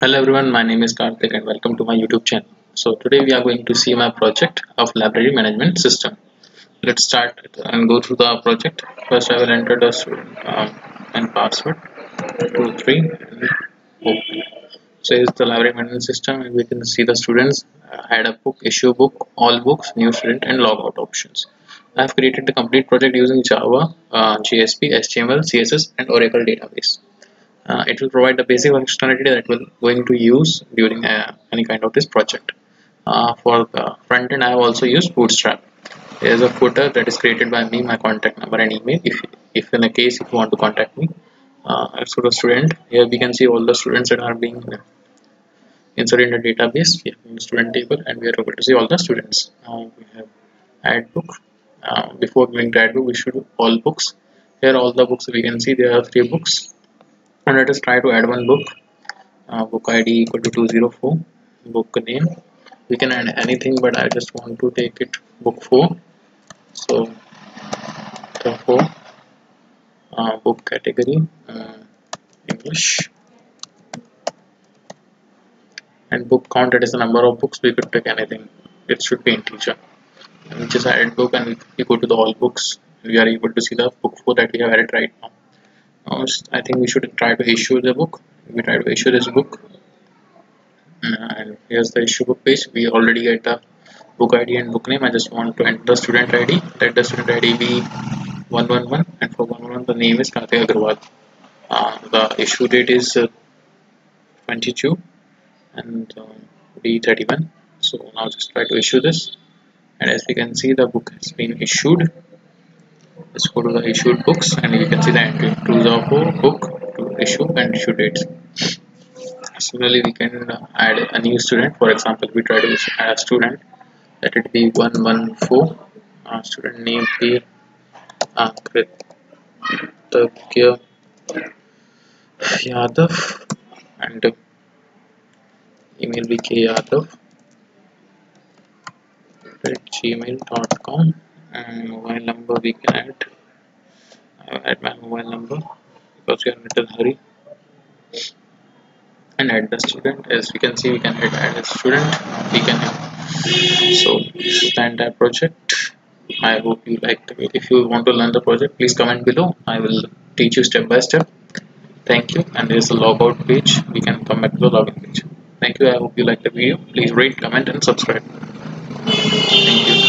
Hello everyone, my name is Kartik and welcome to my YouTube channel. So today we are going to see my project of library management system. Let's start and go through the project. First I will enter the student um, and password 23 So here's the library management system and we can see the students uh, add a book, issue book, all books, new student and logout options. I have created the complete project using Java, uh, JSP, HTML, CSS and Oracle database uh, it will provide the basic functionality that we're going to use during uh, any kind of this project. Uh, for the front end I have also used bootstrap. There is a footer that is created by me my contact number and email. If if in a case if you want to contact me uh, as for the student here we can see all the students that are being inserted in the database. We have student table and we are able to see all the students. Now we have add book. Uh, before going to add book we should do all books. Here all the books we can see there are three books and let us try to add one book. Uh, book id equal to 204 book name. We can add anything but I just want to take it book 4 so therefore uh, book category uh, English. And book count that is the number of books we could take anything. It should be integer. And we just added book and we go to the all books. We are able to see the book 4 that we have added right now I think we should try to issue the book. We try to issue this book. And here's the issue book page. We already get a book ID and book name. I just want to enter student ID let the student ID be 111 and for 111 the name is Kartik Agarwal uh, the issue date is uh, 22 and uh, D31 so now just try to issue this. And as we can see the book has been issued let's go to the issued books and you can see the entry to the book to issue and issue dates. Similarly we can add a new student. For example we try to add a student. Let it be 114 uh, student name here uh, Kritakya Yadav and email be kyadav at gmail.com and mobile number we can add. I will add my mobile number because we are in a little hurry. And add the student. As we can see we can add, add a student. We can have so this is the entire project. I hope you liked it if you want to learn the project please comment below. I will teach you step by step. Thank you. And there's a logout page. We can come back to the login page. Thank you. I hope you liked the video. Please rate comment and subscribe. Thank you